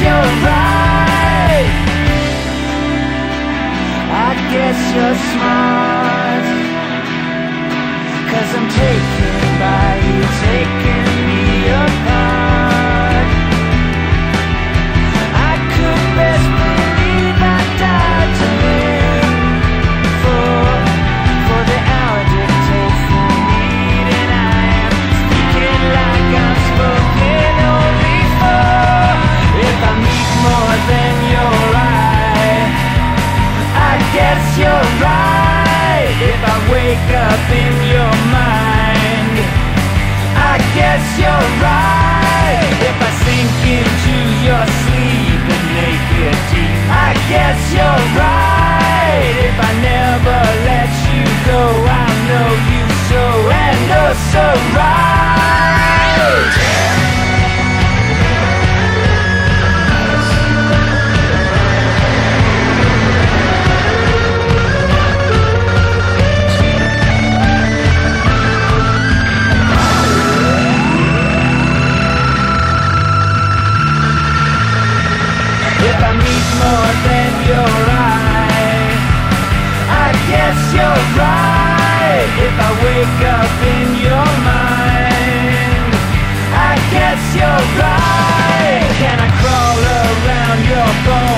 your right. sees more than your eye. I guess you're right if I wake up in your mind. I guess you're right. Can I crawl around your bones?